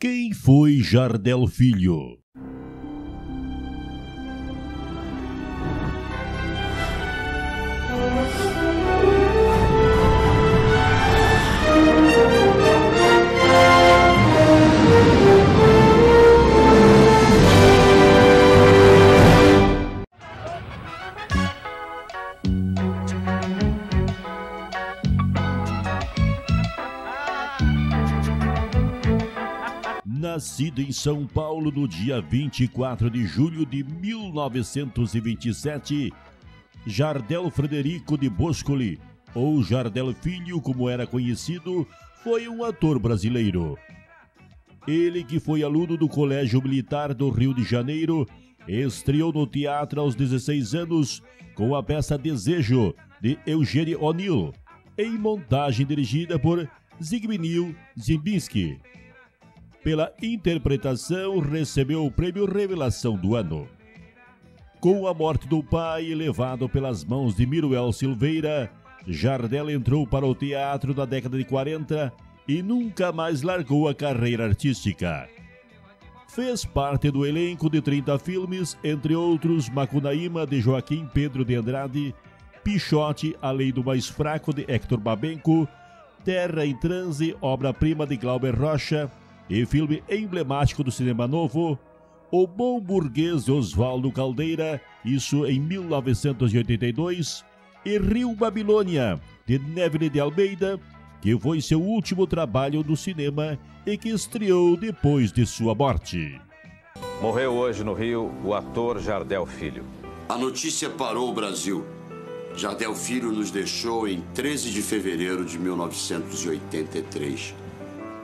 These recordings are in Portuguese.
Quem foi Jardel Filho? Nascido em São Paulo no dia 24 de julho de 1927, Jardel Frederico de Boscoli, ou Jardel Filho, como era conhecido, foi um ator brasileiro. Ele, que foi aluno do Colégio Militar do Rio de Janeiro, estreou no teatro aos 16 anos com a peça Desejo, de Eugênio O'Neill, em montagem dirigida por Zygmunt Zimbinski pela interpretação, recebeu o prêmio Revelação do Ano. Com a morte do pai, levado pelas mãos de Miruel Silveira, Jardel entrou para o teatro na década de 40 e nunca mais largou a carreira artística. Fez parte do elenco de 30 filmes, entre outros Macunaíma, de Joaquim Pedro de Andrade, Pichote, A Lei do Mais Fraco, de Hector Babenco, Terra em Transe, obra-prima de Glauber Rocha, e filme emblemático do cinema novo, O Bom Burguês Oswaldo Caldeira, isso em 1982, e Rio Babilônia, de Neville de Almeida, que foi seu último trabalho no cinema e que estreou depois de sua morte. Morreu hoje no Rio o ator Jardel Filho. A notícia parou o Brasil. Jardel Filho nos deixou em 13 de fevereiro de 1983.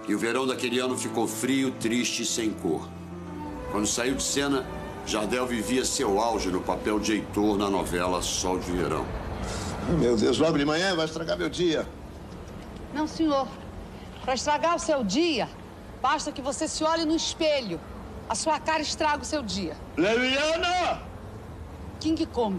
E o verão daquele ano ficou frio, triste e sem cor. Quando saiu de cena, Jardel vivia seu auge no papel de Heitor na novela Sol de Verão. Meu Deus, logo de manhã vai estragar meu dia. Não, senhor. Para estragar o seu dia, basta que você se olhe no espelho. A sua cara estraga o seu dia. Leviana! King Kong.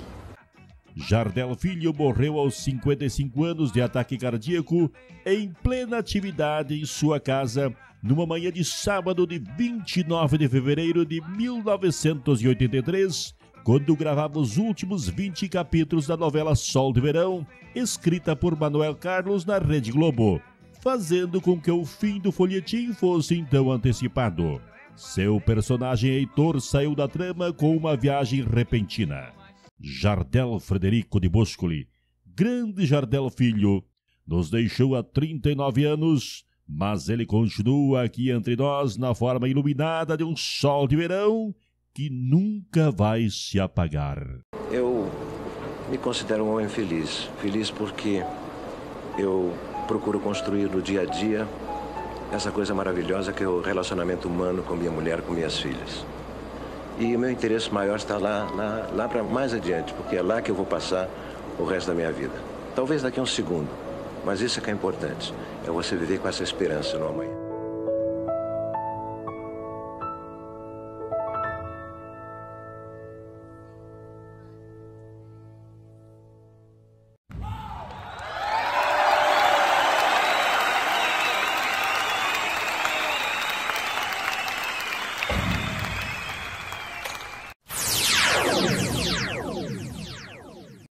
Jardel Filho morreu aos 55 anos de ataque cardíaco em plena atividade em sua casa numa manhã de sábado de 29 de fevereiro de 1983, quando gravava os últimos 20 capítulos da novela Sol de Verão, escrita por Manuel Carlos na Rede Globo, fazendo com que o fim do folhetim fosse então antecipado. Seu personagem Heitor saiu da trama com uma viagem repentina. Jardel Frederico de Boscoli, grande Jardel Filho, nos deixou há 39 anos, mas ele continua aqui entre nós na forma iluminada de um sol de verão que nunca vai se apagar. Eu me considero um homem feliz. Feliz porque eu procuro construir no dia a dia essa coisa maravilhosa que é o relacionamento humano com minha mulher, com minhas filhas. E o meu interesse maior está lá, lá, lá para mais adiante, porque é lá que eu vou passar o resto da minha vida. Talvez daqui a um segundo, mas isso é que é importante, é você viver com essa esperança no amanhã.